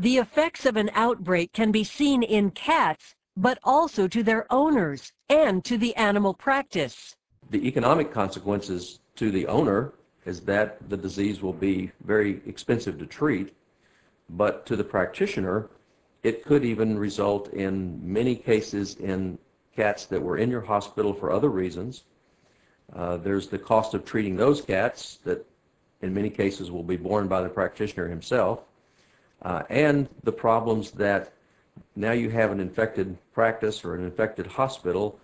The effects of an outbreak can be seen in cats, but also to their owners and to the animal practice. The economic consequences to the owner is that the disease will be very expensive to treat, but to the practitioner, it could even result in many cases in cats that were in your hospital for other reasons. Uh, there's the cost of treating those cats that in many cases will be borne by the practitioner himself, uh, and the problems that now you have an infected practice or an infected hospital,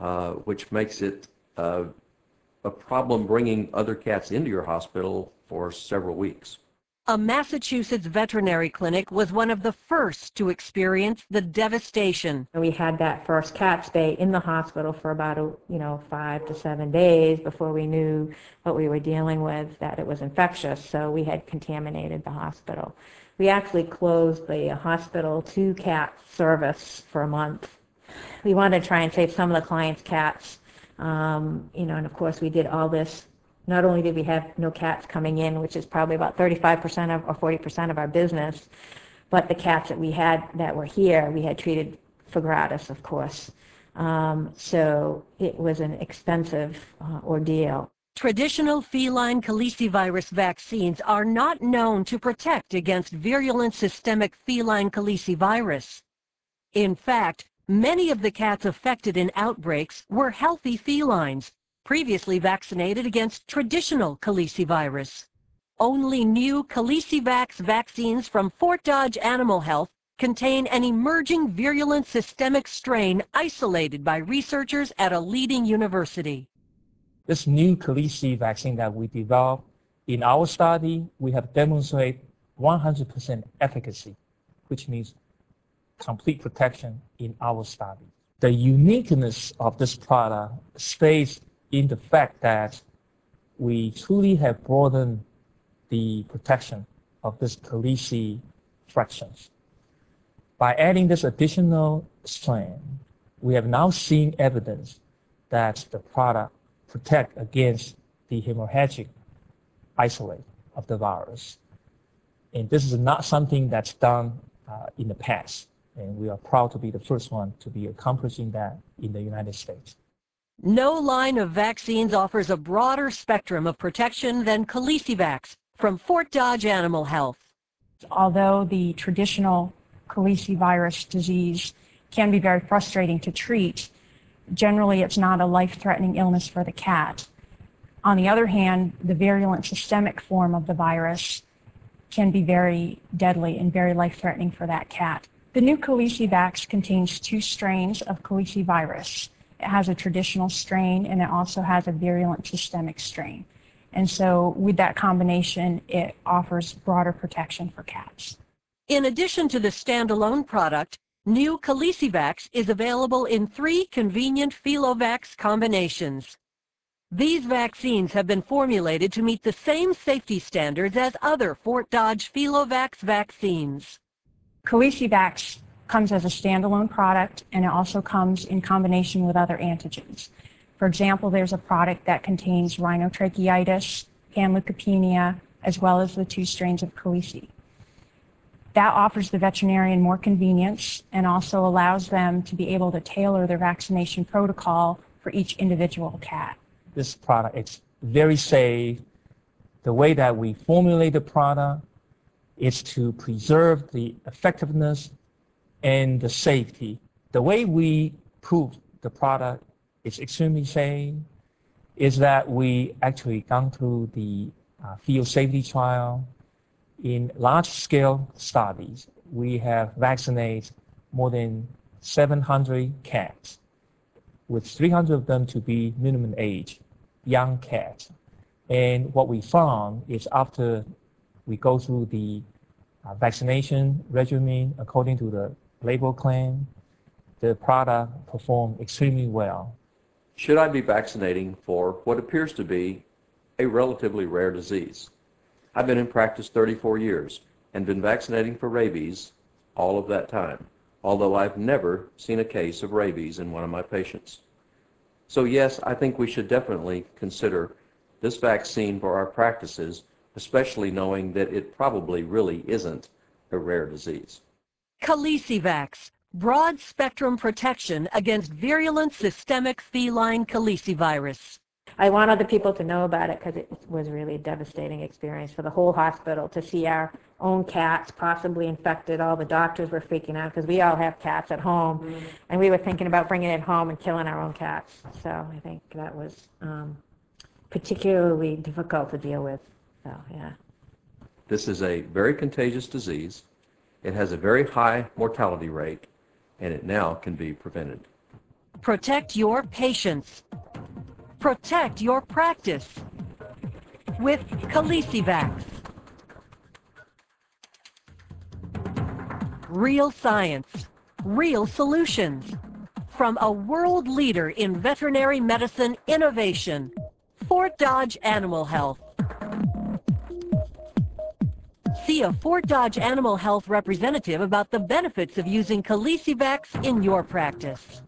uh, which makes it uh, a problem bringing other cats into your hospital for several weeks. A Massachusetts veterinary clinic was one of the first to experience the devastation. We had that first cat stay in the hospital for about, you know, five to seven days before we knew what we were dealing with, that it was infectious. So we had contaminated the hospital. We actually closed the hospital to cat service for a month. We wanted to try and save some of the clients' cats. Um, you know, and of course we did all this not only did we have no cats coming in, which is probably about 35% of, or 40% of our business, but the cats that we had that were here, we had treated for gratis, of course. Um, so it was an expensive uh, ordeal. Traditional feline calicivirus vaccines are not known to protect against virulent systemic feline calicivirus. In fact, many of the cats affected in outbreaks were healthy felines previously vaccinated against traditional calicivirus. Only new Calicivax vaccines from Fort Dodge Animal Health contain an emerging virulent systemic strain isolated by researchers at a leading university. This new Calici vaccine that we developed, in our study, we have demonstrated 100% efficacy, which means complete protection in our study. The uniqueness of this product stays in the fact that we truly have broadened the protection of this Calici fractions. By adding this additional strain, we have now seen evidence that the product protect against the hemorrhagic isolate of the virus. And this is not something that's done uh, in the past. And we are proud to be the first one to be accomplishing that in the United States. No line of vaccines offers a broader spectrum of protection than Calicivax from Fort Dodge Animal Health. Although the traditional calicivirus disease can be very frustrating to treat, generally it's not a life-threatening illness for the cat. On the other hand, the virulent systemic form of the virus can be very deadly and very life-threatening for that cat. The new Calicivax contains two strains of calicivirus. It has a traditional strain and it also has a virulent systemic strain. And so with that combination, it offers broader protection for cats. In addition to the standalone product, new Calicivax is available in three convenient Fel-O-Vax combinations. These vaccines have been formulated to meet the same safety standards as other Fort Dodge Fel-O-Vax vaccines. Calicivax comes as a standalone product and it also comes in combination with other antigens. For example, there's a product that contains rhinotracheitis, panleukopenia, as well as the two strains of Calici. That offers the veterinarian more convenience and also allows them to be able to tailor their vaccination protocol for each individual cat. This product is very safe. The way that we formulate the product is to preserve the effectiveness and the safety. The way we prove the product is extremely safe is that we actually gone through the uh, field safety trial. In large-scale studies, we have vaccinated more than 700 cats, with 300 of them to be minimum age, young cats. And what we found is after we go through the uh, vaccination regimen according to the label claim, the product performed extremely well. Should I be vaccinating for what appears to be a relatively rare disease? I've been in practice 34 years and been vaccinating for rabies all of that time, although I've never seen a case of rabies in one of my patients. So yes, I think we should definitely consider this vaccine for our practices, especially knowing that it probably really isn't a rare disease. Calicivax, broad spectrum protection against virulent systemic feline calicivirus. I want other people to know about it because it was really a devastating experience for the whole hospital to see our own cats possibly infected. All the doctors were freaking out because we all have cats at home, and we were thinking about bringing it home and killing our own cats. So I think that was um, particularly difficult to deal with. So yeah. This is a very contagious disease. It has a very high mortality rate, and it now can be prevented. Protect your patients. Protect your practice. With Calicivax. Real science. Real solutions. From a world leader in veterinary medicine innovation. Fort Dodge Animal Health. See a Fort Dodge Animal Health representative about the benefits of using Calicivax in your practice.